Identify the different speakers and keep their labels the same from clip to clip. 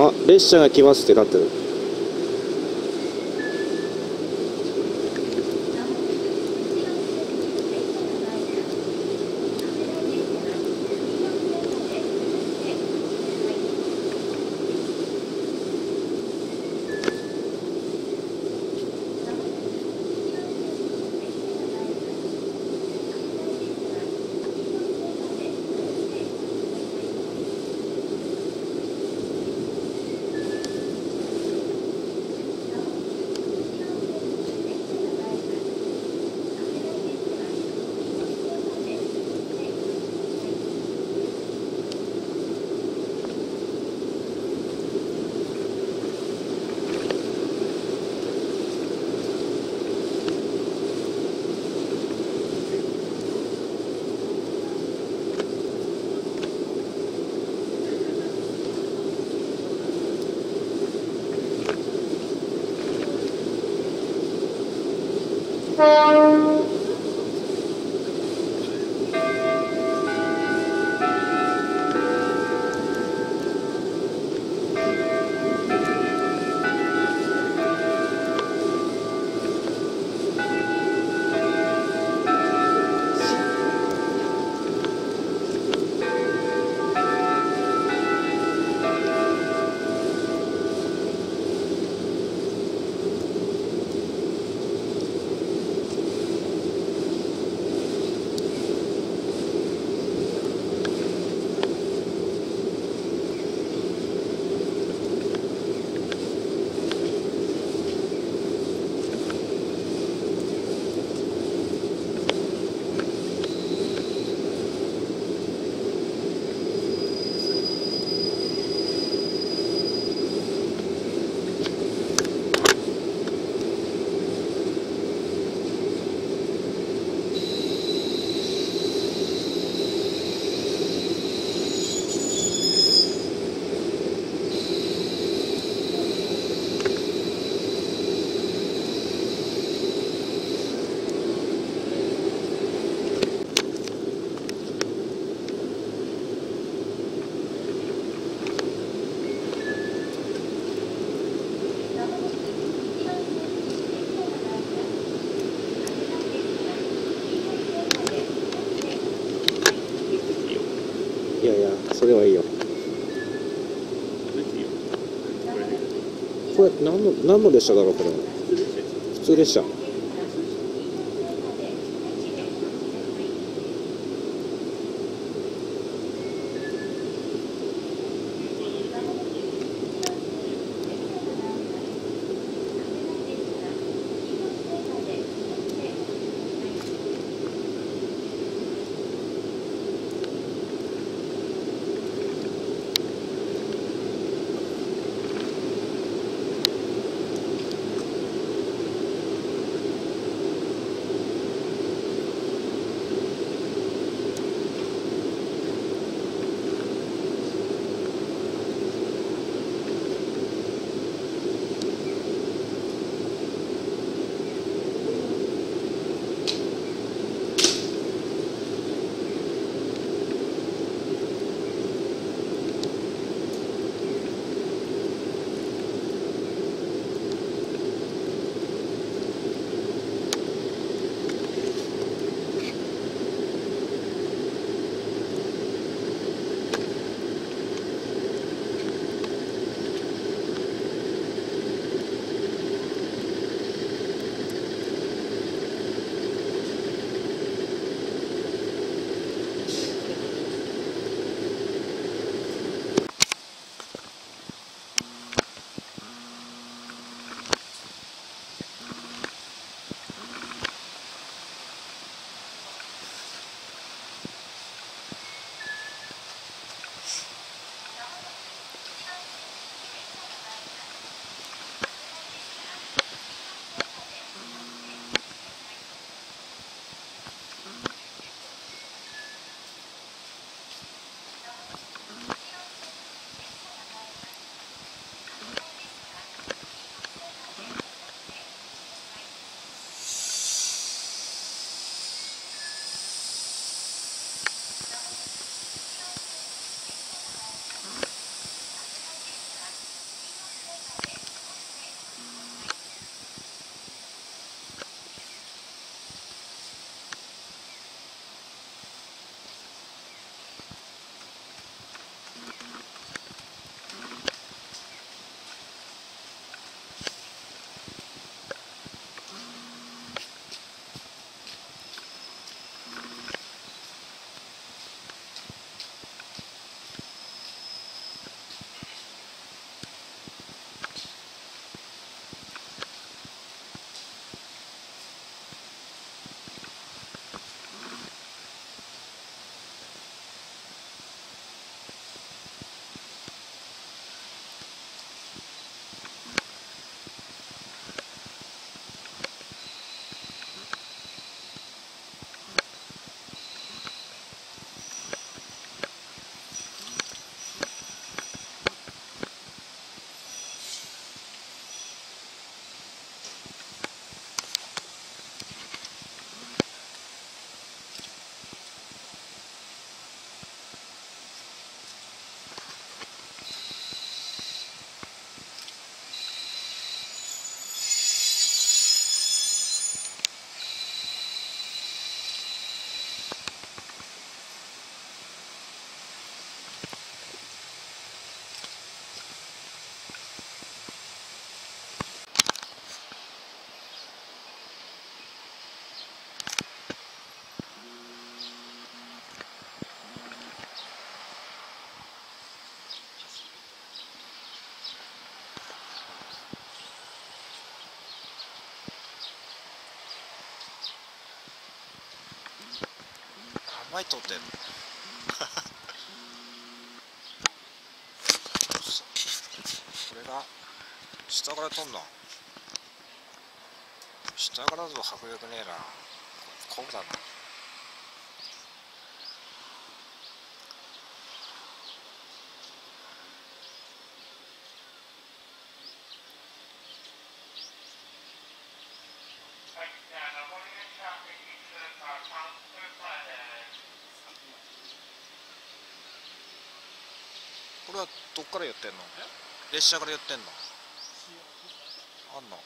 Speaker 1: あ列車が来ますってなってる。いやそれはいいよ。これ何の何の列車だろうこれ普通列車
Speaker 2: 前通ってんの？これが下から飛んの。下からだと迫力ねえな。こうだな。これはどっからやってんの？列車からやってんの？あんの？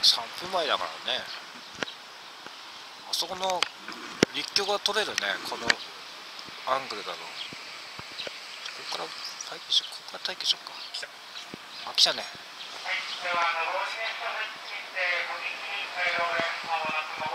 Speaker 2: 3分前だからね。あそこの立教が取れるね。このアングルだと。ここから待機しよう。ここから待機しようか。来たあ来たね。
Speaker 3: では、上